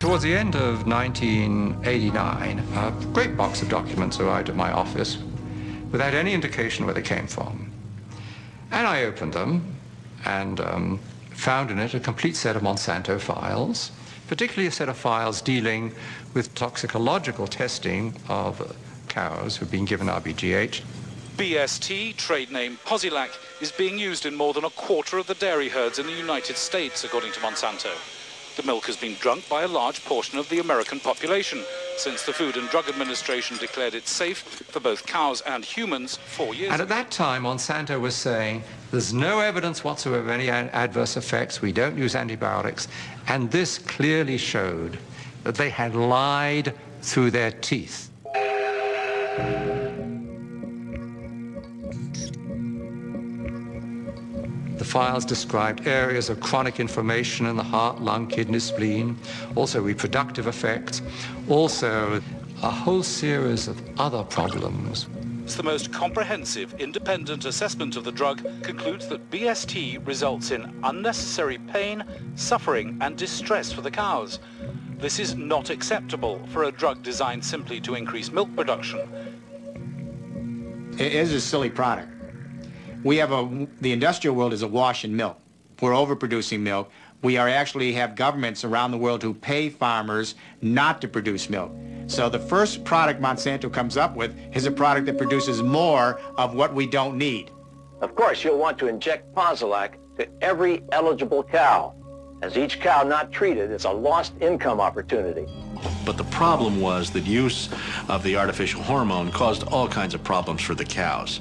Towards the end of 1989, a great box of documents arrived at my office without any indication where they came from. And I opened them and um, found in it a complete set of Monsanto files, particularly a set of files dealing with toxicological testing of cows who've been given RBGH. BST, trade name Posilac, is being used in more than a quarter of the dairy herds in the United States, according to Monsanto. The milk has been drunk by a large portion of the American population since the Food and Drug Administration declared it safe for both cows and humans four years And at that time, Monsanto was saying, there's no evidence whatsoever of any adverse effects. We don't use antibiotics. And this clearly showed that they had lied through their teeth. The files described areas of chronic inflammation in the heart, lung, kidney, spleen, also reproductive effects, also a whole series of other problems. The most comprehensive independent assessment of the drug concludes that BST results in unnecessary pain, suffering and distress for the cows. This is not acceptable for a drug designed simply to increase milk production. It is a silly product we have a, the industrial world is awash in milk. We're overproducing milk. We are actually have governments around the world who pay farmers not to produce milk. So the first product Monsanto comes up with is a product that produces more of what we don't need. Of course, you'll want to inject Posilac to every eligible cow, as each cow not treated is a lost income opportunity. But the problem was that use of the artificial hormone caused all kinds of problems for the cows.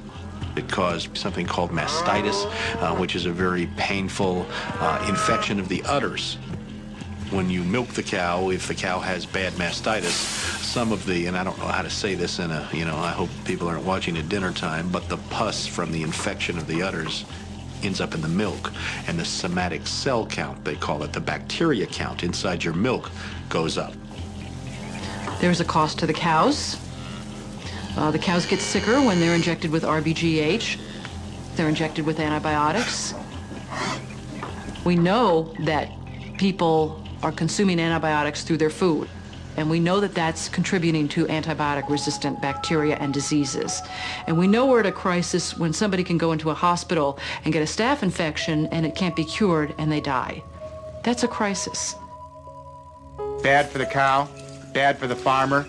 It caused something called mastitis, uh, which is a very painful uh, infection of the udders. When you milk the cow, if the cow has bad mastitis, some of the, and I don't know how to say this in a, you know, I hope people aren't watching at dinner time, but the pus from the infection of the udders ends up in the milk. And the somatic cell count, they call it, the bacteria count inside your milk goes up. There's a cost to the cows. Uh, the cows get sicker when they're injected with RBGH. They're injected with antibiotics. We know that people are consuming antibiotics through their food. And we know that that's contributing to antibiotic-resistant bacteria and diseases. And we know we're at a crisis when somebody can go into a hospital and get a staph infection and it can't be cured and they die. That's a crisis. Bad for the cow, bad for the farmer,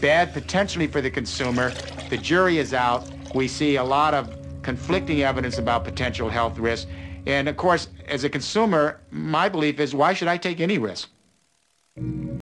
bad potentially for the consumer. The jury is out. We see a lot of conflicting evidence about potential health risks. And of course, as a consumer, my belief is why should I take any risk?